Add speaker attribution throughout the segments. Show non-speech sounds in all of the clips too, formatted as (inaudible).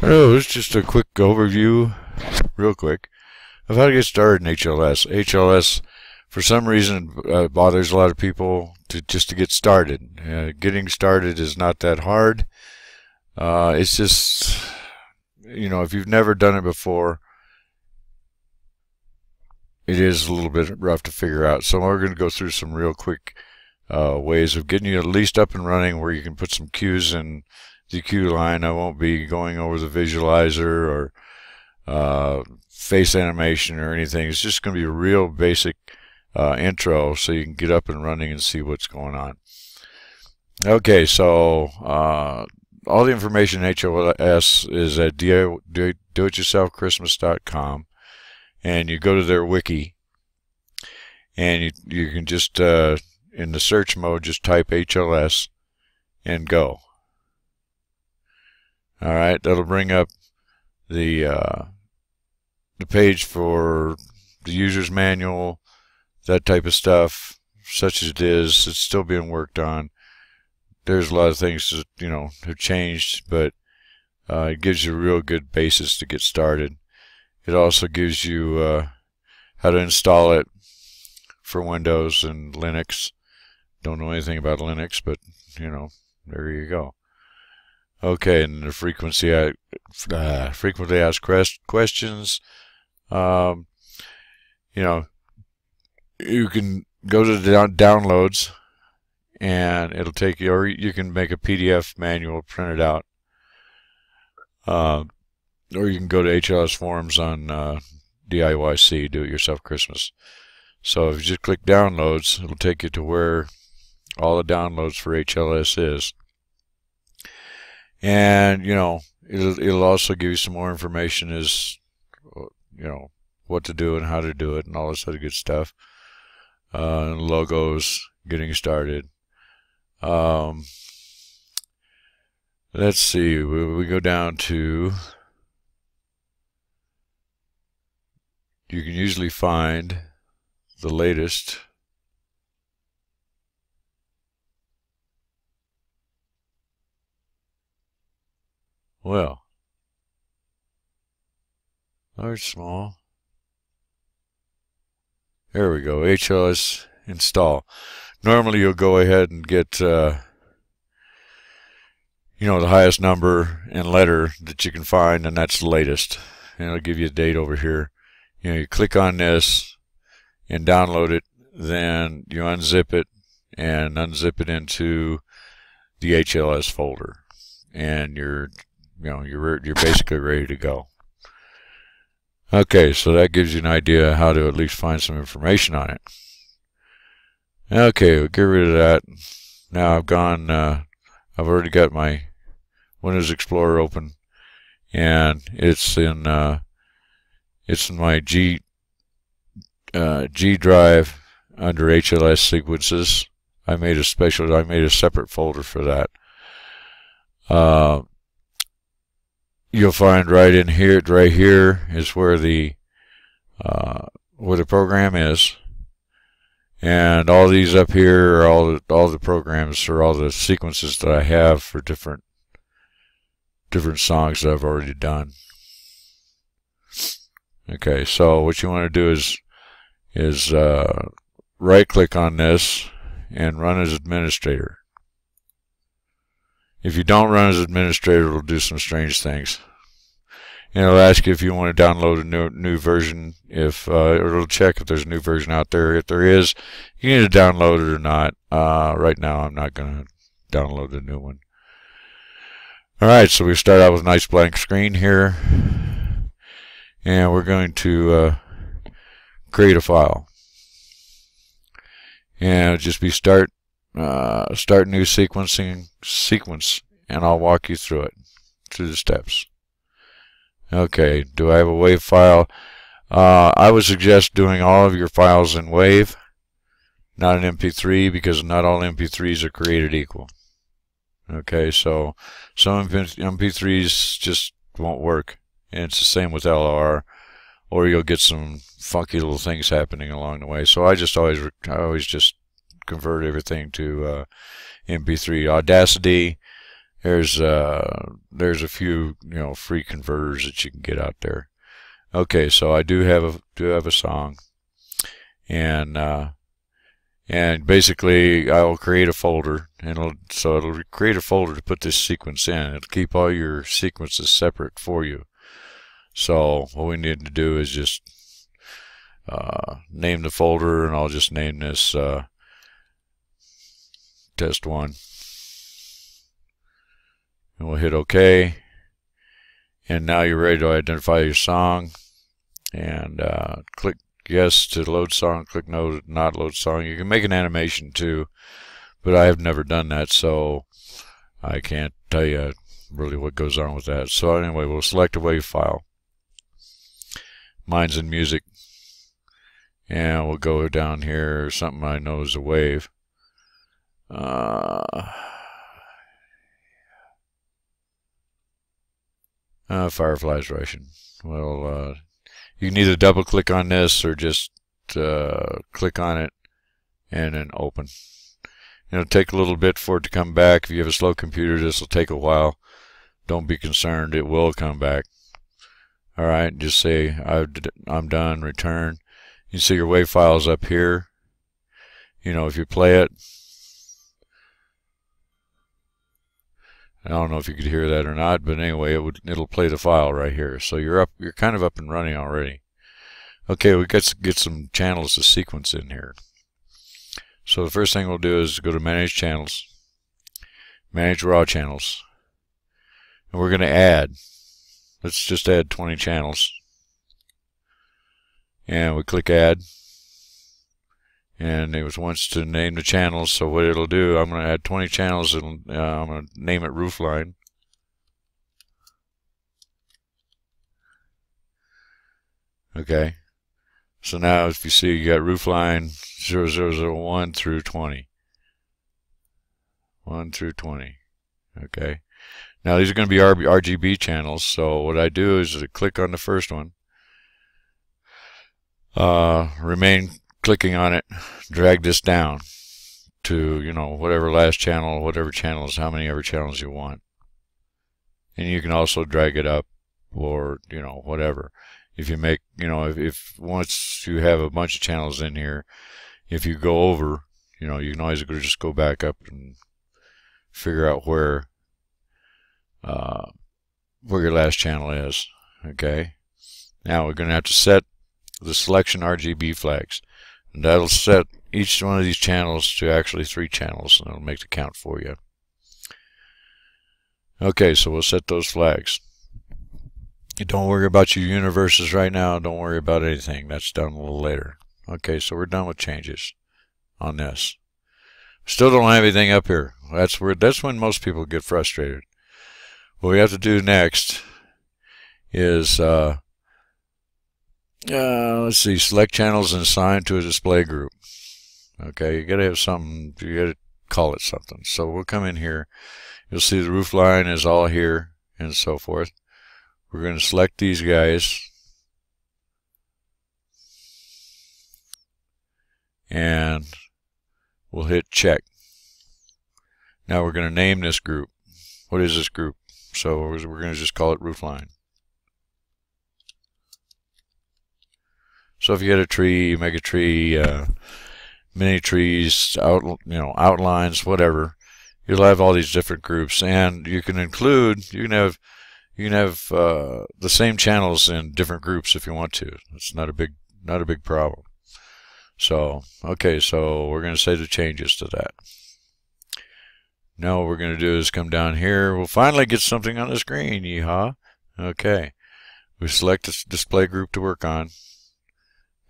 Speaker 1: Oh, it's just a quick overview, real quick, of how to get started in HLS. HLS, for some reason, uh, bothers a lot of people to just to get started. Uh, getting started is not that hard. Uh, it's just, you know, if you've never done it before, it is a little bit rough to figure out. So we're going to go through some real quick uh, ways of getting you at least up and running where you can put some cues in the cue line. I won't be going over the visualizer or uh, face animation or anything. It's just going to be a real basic uh, intro so you can get up and running and see what's going on. Okay, so uh, all the information in is at doityourselfchristmas.com and you go to their wiki and you, you can just uh, in the search mode just type HLS and go all right, that'll bring up the uh, the page for the user's manual, that type of stuff, such as it is. It's still being worked on. There's a lot of things that you know have changed, but uh, it gives you a real good basis to get started. It also gives you uh, how to install it for Windows and Linux. Don't know anything about Linux, but you know, there you go. Okay, and the frequency uh, frequently asked questions. Um, you know, you can go to the downloads, and it'll take you, or you can make a PDF manual, print it out, uh, or you can go to HLS forums on uh, DIYC, Do It Yourself Christmas. So if you just click downloads, it'll take you to where all the downloads for HLS is and you know it'll it'll also give you some more information as you know what to do and how to do it and all this other good stuff. Uh, logos, getting started. Um, let's see. We, we go down to. You can usually find the latest Well, large, small. There we go. HLS install. Normally you'll go ahead and get, uh, you know, the highest number and letter that you can find, and that's the latest. And it'll give you a date over here. You know, you click on this and download it, then you unzip it and unzip it into the HLS folder. And you're you know you're you're basically ready to go. Okay, so that gives you an idea how to at least find some information on it. Okay, we'll get rid of that. Now I've gone, uh, I've already got my Windows Explorer open, and it's in, uh, it's in my G, uh, G drive under HLS sequences. I made a special, I made a separate folder for that. You'll find right in here, right here is where the uh, where the program is, and all these up here are all the, all the programs or all the sequences that I have for different different songs that I've already done. Okay, so what you want to do is is uh, right click on this and run as administrator. If you don't run as administrator, it'll do some strange things. And it'll ask you if you want to download a new, new version, if uh, it'll check if there's a new version out there. If there is, you need to download it or not. Uh, right now, I'm not going to download the new one. Alright, so we start out with a nice blank screen here. And we're going to uh, create a file. And it'll just be start uh, start new sequencing sequence and I'll walk you through it through the steps. Okay do I have a wave file? Uh, I would suggest doing all of your files in wave not an MP3 because not all MP3s are created equal. Okay so some MP3s just won't work and it's the same with LR or you'll get some funky little things happening along the way. So I just always I always just convert everything to uh, MP3. Audacity there's uh, there's a few you know free converters that you can get out there. Okay, so I do have a do have a song, and uh, and basically I'll create a folder, and it'll, so it'll create a folder to put this sequence in. It'll keep all your sequences separate for you. So what we need to do is just uh, name the folder, and I'll just name this uh, test one and we'll hit OK. And now you're ready to identify your song and uh, click yes to load song, click no to not load song. You can make an animation too, but I have never done that, so I can't tell you really what goes on with that. So anyway, we'll select a WAV file. Mine's in music. And we'll go down here, something I know is a wave. Uh, Uh, Firefly's Russian. Well, uh, you can either double click on this or just uh, click on it and then open. It'll take a little bit for it to come back. If you have a slow computer, this will take a while. Don't be concerned. It will come back. All right, just say I'm done, return. You see your WAV files up here. You know, if you play it, I don't know if you could hear that or not, but anyway, it would it'll play the file right here. So you're up, you're kind of up and running already. Okay, we got to get some channels to sequence in here. So the first thing we'll do is go to Manage Channels, Manage Raw Channels, and we're going to add. Let's just add 20 channels, and we click Add and it was wants to name the channels. So what it'll do, I'm going to add 20 channels and uh, I'm going to name it Roofline. Okay. So now if you see you got Roofline 0001 through 20. 1 through 20. Okay. Now these are going to be RGB channels. So what I do is I click on the first one. Uh, remain clicking on it, drag this down to, you know, whatever last channel, whatever channels, how many ever channels you want. And you can also drag it up or, you know, whatever. If you make, you know, if, if once you have a bunch of channels in here, if you go over, you know, you can always just go back up and figure out where, uh, where your last channel is. Okay. Now we're going to have to set the selection RGB flags. That'll set each one of these channels to actually three channels, and it'll make the count for you. Okay, so we'll set those flags. Don't worry about your universes right now. Don't worry about anything. That's done a little later. Okay, so we're done with changes on this. Still don't have anything up here. That's where that's when most people get frustrated. What we have to do next is uh, uh, let's see, select channels and assign to a display group. Okay, you gotta have something, you gotta call it something. So we'll come in here. You'll see the roof line is all here and so forth. We're going to select these guys. And we'll hit check. Now we're going to name this group. What is this group? So we're going to just call it roof So if you get a tree, make a tree, uh, mini trees, out you know outlines, whatever. You'll have all these different groups, and you can include. You can have you can have uh, the same channels in different groups if you want to. It's not a big not a big problem. So okay, so we're going to say the changes to that. Now what we're going to do is come down here. We'll finally get something on the screen. Yeehaw! Okay, we select this display group to work on.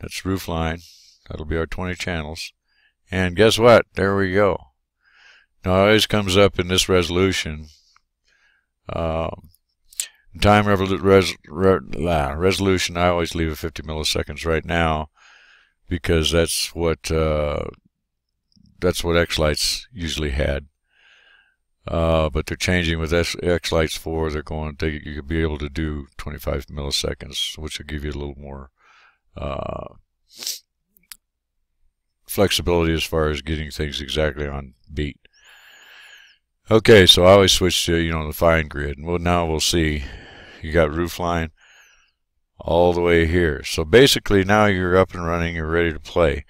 Speaker 1: That's roofline. That'll be our 20 channels. And guess what? There we go. Now always comes up in this resolution. Um, time res re resolution, I always leave it 50 milliseconds right now because that's what uh, that's what xLights usually had. Uh, but they're changing with xLights 4. They're going to, you could be able to do 25 milliseconds, which will give you a little more flexibility as far as getting things exactly on beat. Okay, so I always switch to, you know, the fine grid. Well, now we'll see. You got roof line all the way here. So basically now you're up and running, you're ready to play.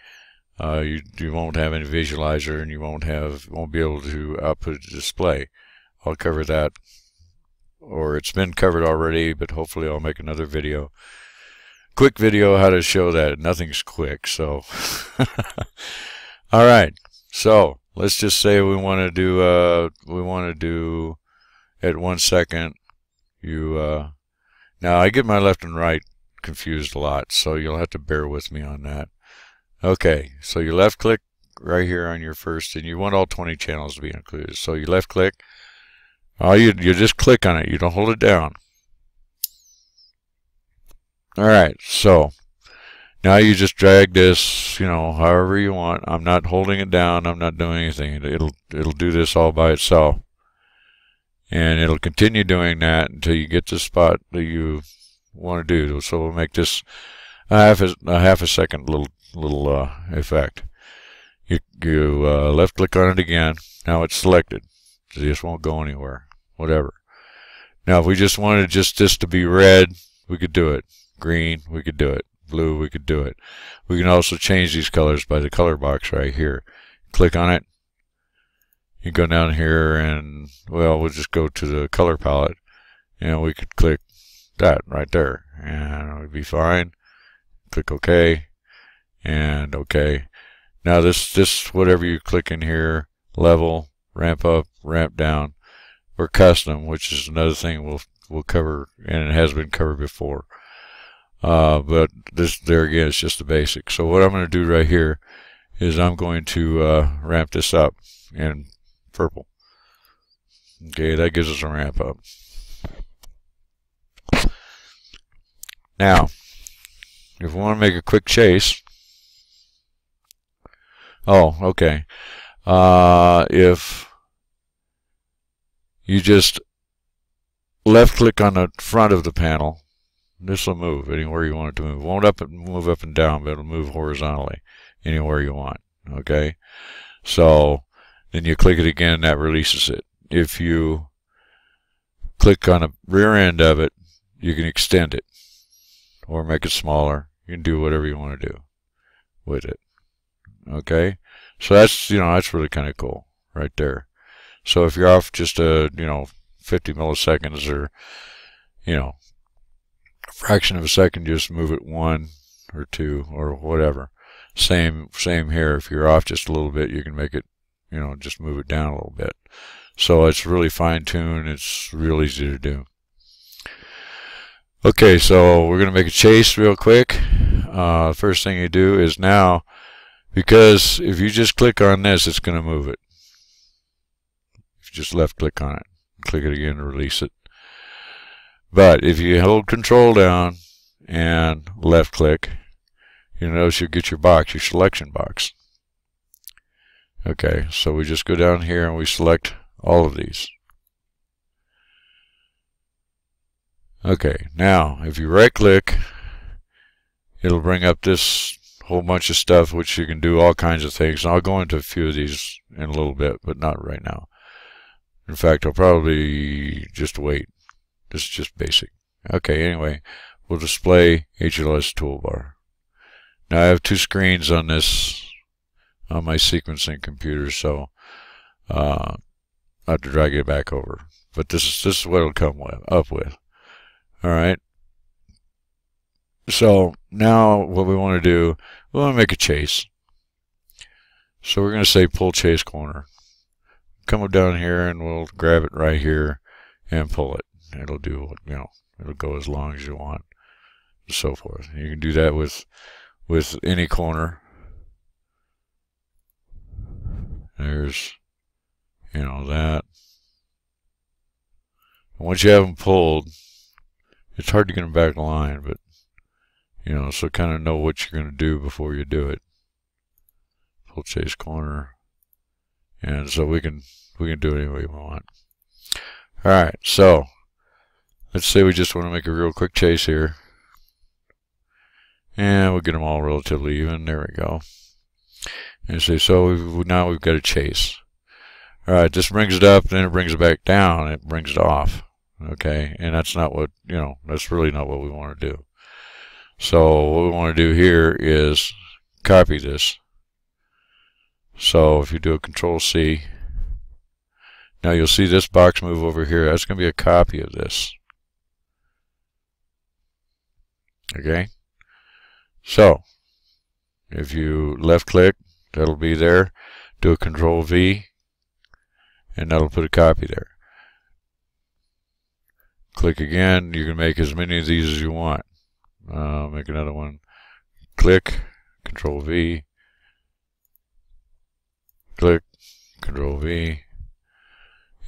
Speaker 1: Uh, you, you won't have any visualizer and you won't have, won't be able to output a display. I'll cover that, or it's been covered already, but hopefully I'll make another video. Quick video how to show that. Nothing's quick, so. (laughs) Alright, so let's just say we want to do, uh, we want to do at one second, you, uh, now I get my left and right confused a lot, so you'll have to bear with me on that. Okay, so you left click right here on your first, and you want all 20 channels to be included. So you left click, all you, you just click on it, you don't hold it down. Alright, so now you just drag this, you know, however you want. I'm not holding it down, I'm not doing anything. It'll, it'll do this all by itself and it'll continue doing that until you get the spot that you want to do. So we'll make this a half a, a half a second little little uh, effect. You, you uh, left click on it again. Now it's selected. This won't go anywhere. Whatever. Now if we just wanted just this to be red, we could do it. Green, we could do it. Blue, we could do it. We can also change these colors by the color box right here. Click on it, you go down here and, well, we'll just go to the color palette and we could click that right there and it would be fine. Click OK and OK. Now this, this, whatever you click in here, level, ramp up, ramp down, or custom, which is another thing we'll, we'll cover and it has been covered before. Uh, but this, there again, it's just the basics. So what I'm going to do right here is I'm going to uh, ramp this up in purple. Okay, that gives us a ramp up. Now, if we want to make a quick chase, oh, okay. Uh, if you just left click on the front of the panel, this will move anywhere you want it to move. It won't up and move up and down, but it'll move horizontally anywhere you want. Okay, so then you click it again, that releases it. If you click on the rear end of it, you can extend it or make it smaller. You can do whatever you want to do with it. Okay? So that's, you know, that's really kind of cool right there. So if you're off just a, you know, 50 milliseconds or, you know, fraction of a second, just move it one or two or whatever. Same, same here. If you're off just a little bit, you can make it you know, just move it down a little bit. So it's really fine tuned. It's real easy to do. Okay, so we're going to make a chase real quick. Uh, first thing you do is now, because if you just click on this, it's going to move it. If you just left click on it, click it again to release it. But if you hold control down and left click, you notice you get your box, your selection box. Okay, so we just go down here and we select all of these. Okay, now if you right click, it'll bring up this whole bunch of stuff which you can do all kinds of things. And I'll go into a few of these in a little bit, but not right now. In fact, I'll probably just wait. This is just basic. Okay, anyway, we'll display HLS toolbar. Now I have two screens on this on my sequencing computer, so uh, I have to drag it back over. But this is this is what it'll come with, up with. All right. So now what we want to do, we want to make a chase. So we're going to say pull chase corner. Come down here and we'll grab it right here and pull it. It'll do, you know, it'll go as long as you want and so forth. You can do that with with any corner. There's, you know, that. once you have them pulled, it's hard to get them back in line, but, you know, so kind of know what you're going to do before you do it. Pull chase corner. And so we can, we can do it any way we want. Alright, so, let's say we just want to make a real quick chase here. And we'll get them all relatively even. There we go. And say, so we've, now we've got a chase. All right, this brings it up, then it brings it back down, it brings it off. Okay, and that's not what, you know, that's really not what we want to do. So what we want to do here is copy this. So if you do a control C, now you'll see this box move over here. That's going to be a copy of this. Okay. So if you left click, that'll be there. Do a control V and that'll put a copy there. Click again. You can make as many of these as you want. Uh, make another one. Click, control V. Click, control V.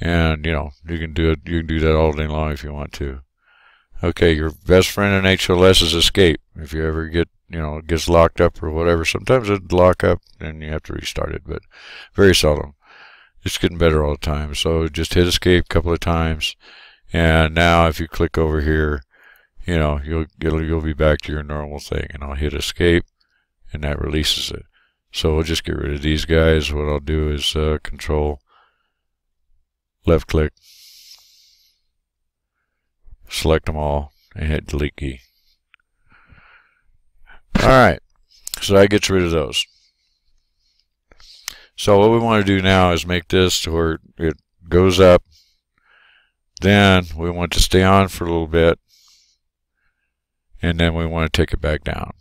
Speaker 1: And, you know, you can do it. You can do that all day long if you want to. Okay, your best friend in HLS is escape. If you ever get, you know, gets locked up or whatever, sometimes it lock up and you have to restart it, but very seldom. It's getting better all the time. So just hit escape a couple of times. And now if you click over here, you know, you'll, you'll, you'll be back to your normal thing. And I'll hit escape and that releases it. So we'll just get rid of these guys. What I'll do is uh, control left click select them all, and hit delete key. Alright, so that gets rid of those. So what we want to do now is make this to where it goes up. Then we want to stay on for a little bit. And then we want to take it back down.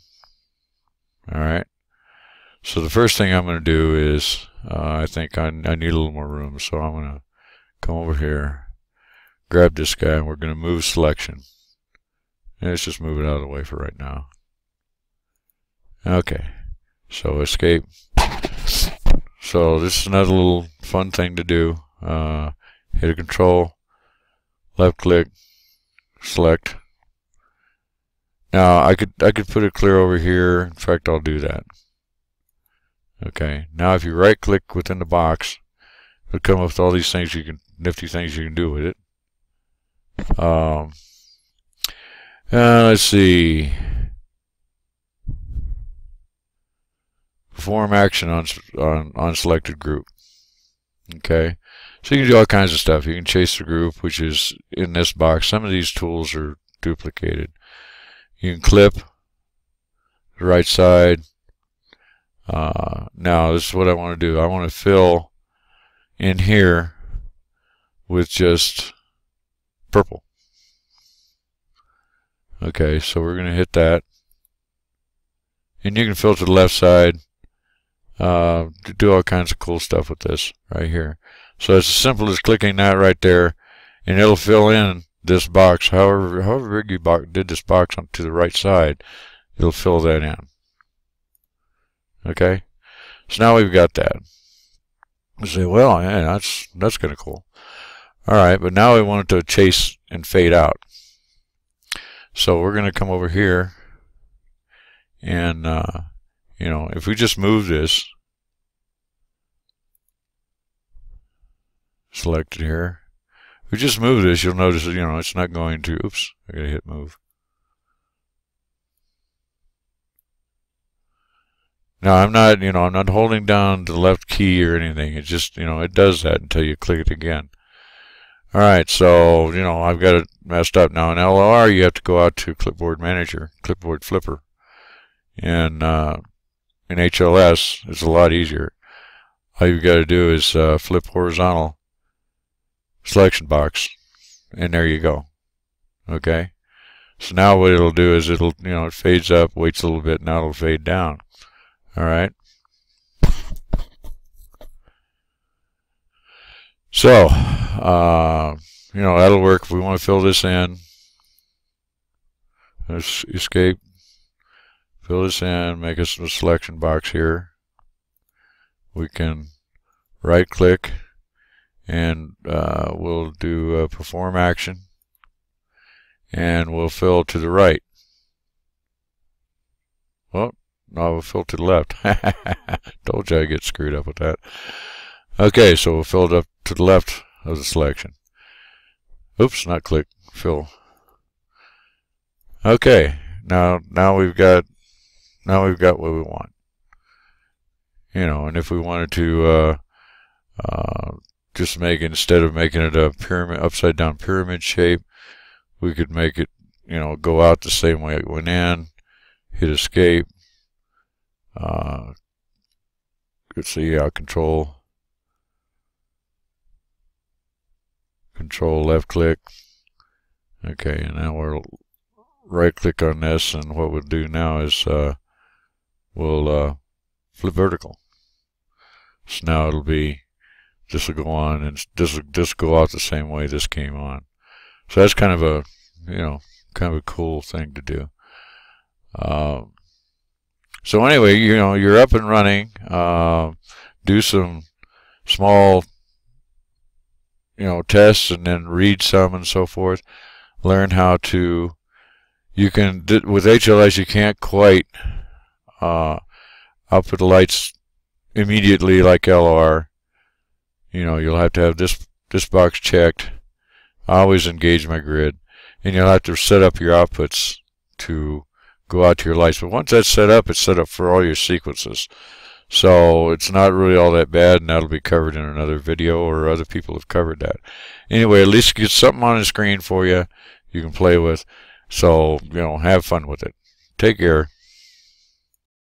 Speaker 1: Alright. So the first thing I'm going to do is, uh, I think I, I need a little more room. So I'm going to come over here grab this guy and we're going to move selection. And let's just move it out of the way for right now. Okay, so escape. So this is another little fun thing to do. Uh, hit a control, left click, select. Now I could I could put it clear over here. In fact, I'll do that. Okay. Now if you right click within the box, it'll come up with all these things you can nifty things you can do with it. Um, uh, let's see. Perform action on, on, on selected group. Okay. So you can do all kinds of stuff. You can chase the group, which is in this box. Some of these tools are duplicated. You can clip the right side. Uh, now, this is what I want to do. I want to fill in here with just purple. Okay, so we're going to hit that. And you can filter the left side. Uh, do all kinds of cool stuff with this right here. So it's as simple as clicking that right there, and it'll fill in this box. However, however big you did this box on to the right side, it'll fill that in. Okay, so now we've got that. You say, well, yeah, that's that's kind of cool. All right, but now we want it to chase and fade out. So we're going to come over here and, uh, you know, if we just move this, selected here, if we just move this, you'll notice you know, it's not going to, oops, I got to hit move. Now I'm not, you know, I'm not holding down the left key or anything. It just, you know, it does that until you click it again. Alright, so, you know, I've got it messed up now. In LOR, you have to go out to Clipboard Manager, Clipboard Flipper. And uh, in HLS, it's a lot easier. All you've got to do is uh, flip horizontal selection box, and there you go. Okay? So now what it'll do is it'll, you know, it fades up, waits a little bit, now it'll fade down. Alright? So, uh, you know, that'll work if we want to fill this in. Let's escape. Fill this in, make us a selection box here. We can right click and uh, we'll do a perform action and we'll fill to the right. Well, no, we'll fill to the left. (laughs) Told you I get screwed up with that. Okay, so we'll fill it up to the left of the selection. Oops, not click, fill. Okay, now now we've got now we've got what we want. You know, and if we wanted to uh, uh, just make instead of making it a pyramid upside down pyramid shape we could make it you know go out the same way it went in hit escape uh, let's see yeah control control left click okay and now we'll right click on this and what we'll do now is uh, we'll uh, flip vertical so now it'll be this will go on and this will just go out the same way this came on. So that's kind of a, you know, kind of a cool thing to do. Um, so anyway, you know, you're up and running. Uh, do some small, you know, tests and then read some and so forth. Learn how to, you can, with HLS, you can't quite uh, output the lights immediately like LR you know, you'll have to have this, this box checked. Always engage my grid. And you'll have to set up your outputs to go out to your lights. But once that's set up, it's set up for all your sequences. So it's not really all that bad, and that'll be covered in another video, or other people have covered that. Anyway, at least get something on the screen for you you can play with. So, you know, have fun with it. Take care.